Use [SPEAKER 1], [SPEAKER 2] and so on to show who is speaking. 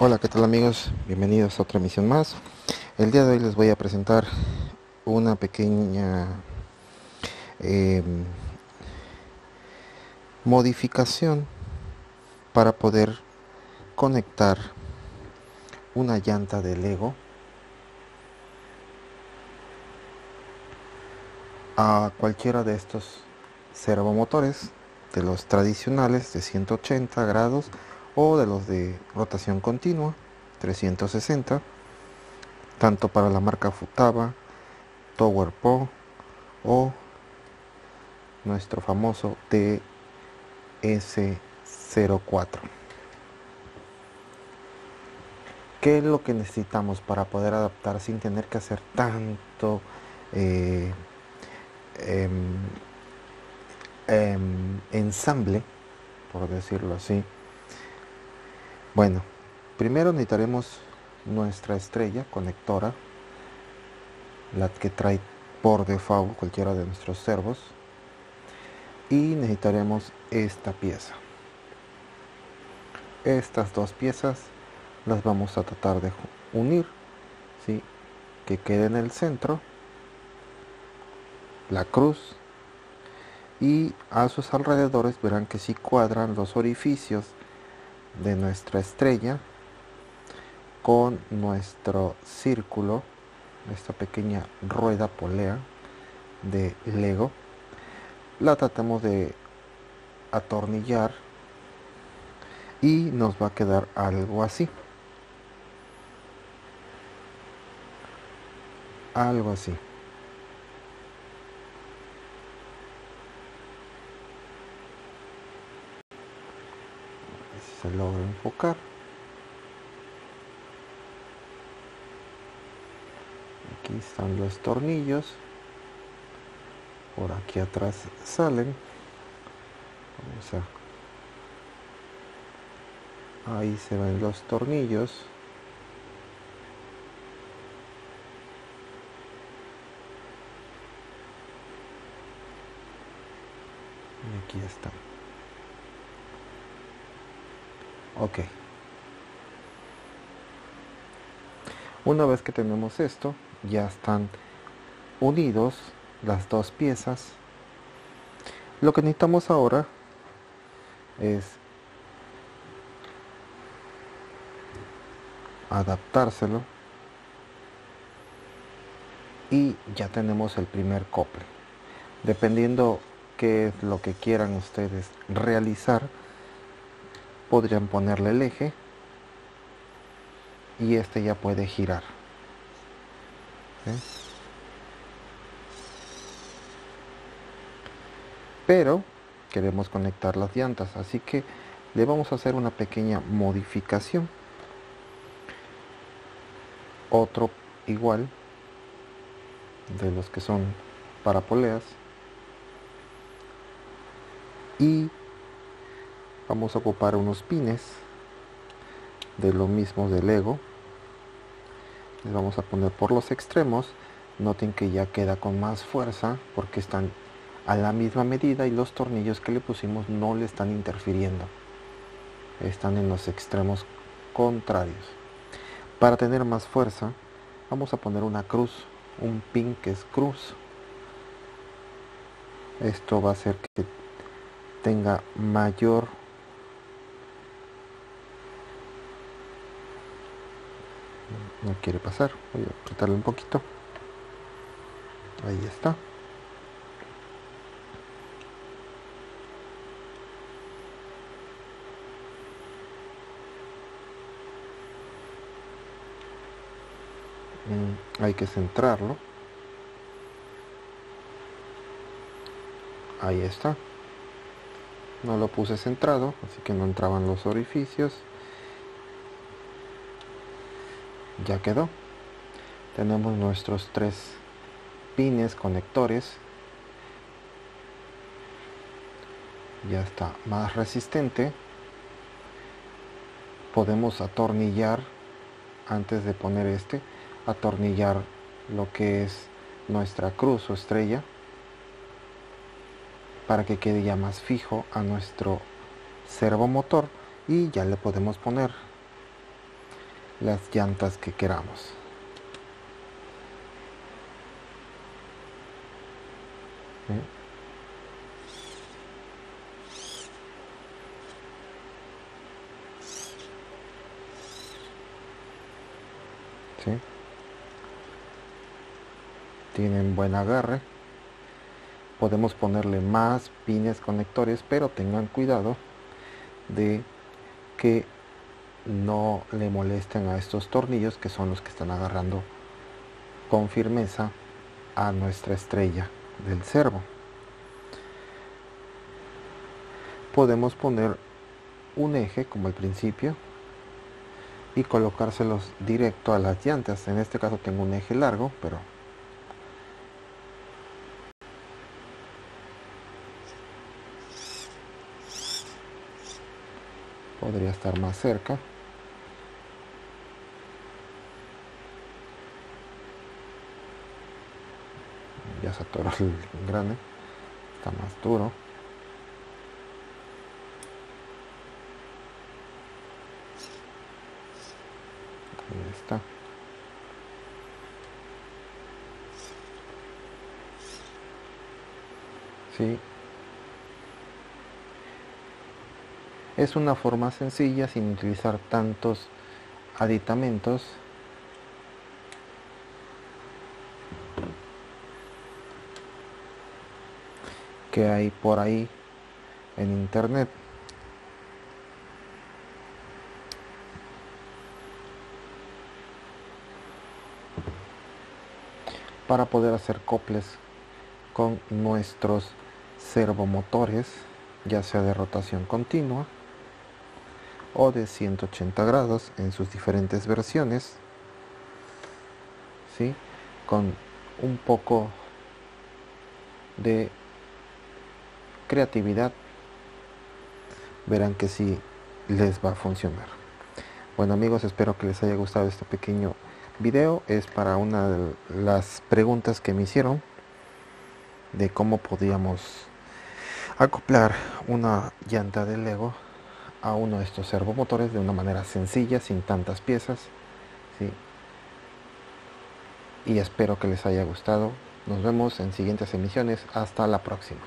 [SPEAKER 1] Hola, ¿qué tal amigos? Bienvenidos a otra emisión más. El día de hoy les voy a presentar una pequeña eh, modificación para poder conectar una llanta de Lego a cualquiera de estos servomotores de los tradicionales de 180 grados o de los de rotación continua 360 tanto para la marca Futaba, Tower Pro o nuestro famoso TS04. ¿Qué es lo que necesitamos para poder adaptar sin tener que hacer tanto eh, em, em, ensamble, por decirlo así? Bueno, primero necesitaremos nuestra estrella conectora, la que trae por default cualquiera de nuestros servos. Y necesitaremos esta pieza. Estas dos piezas las vamos a tratar de unir, ¿sí? que quede en el centro la cruz y a sus alrededores verán que si cuadran los orificios de nuestra estrella con nuestro círculo, esta pequeña rueda polea de Lego. La tratamos de atornillar y nos va a quedar algo así. Algo así. Se logra enfocar. Aquí están los tornillos. Por aquí atrás salen. Vamos a ahí se ven los tornillos. Y aquí están ok. Una vez que tenemos esto ya están unidos las dos piezas. Lo que necesitamos ahora es adaptárselo. Y ya tenemos el primer cople. Dependiendo qué es lo que quieran ustedes realizar podrían ponerle el eje y este ya puede girar. Pero queremos conectar las llantas así que le vamos a hacer una pequeña modificación. Otro igual de los que son para poleas. Y vamos a ocupar unos pines de lo mismo de Lego les vamos a poner por los extremos. Noten que ya queda con más fuerza porque están a la misma medida y los tornillos que le pusimos no le están interfiriendo. Están en los extremos contrarios. Para tener más fuerza vamos a poner una cruz un pin que es cruz. Esto va a hacer que tenga mayor no quiere pasar. Voy a apretarle un poquito. Ahí está. Mm, hay que centrarlo. Ahí está. No lo puse centrado así que no entraban los orificios ya quedó. Tenemos nuestros tres pines conectores. Ya está más resistente. Podemos atornillar antes de poner este atornillar lo que es nuestra cruz o estrella para que quede ya más fijo a nuestro servomotor y ya le podemos poner las llantas que queramos. Tienen buen agarre. Podemos ponerle más pines conectores, pero tengan cuidado de que no le molesten a estos tornillos que son los que están agarrando con firmeza a nuestra estrella del servo. Podemos poner un eje como al principio y colocárselos directo a las llantas. En este caso tengo un eje largo, pero podría estar más cerca. Ya se el grande, está más duro. Está. Sí, Es una forma sencilla sin utilizar tantos aditamentos. Que hay por ahí en internet. para poder hacer coples con nuestros servomotores, ya sea de rotación continua o de 180 grados en sus diferentes versiones ¿sí? con un poco de creatividad verán que sí les va a funcionar bueno amigos espero que les haya gustado este pequeño video es para una de las preguntas que me hicieron de cómo podíamos acoplar una llanta de Lego a uno de estos servomotores de una manera sencilla, sin tantas piezas. ¿sí? Y espero que les haya gustado. Nos vemos en siguientes emisiones. Hasta la próxima.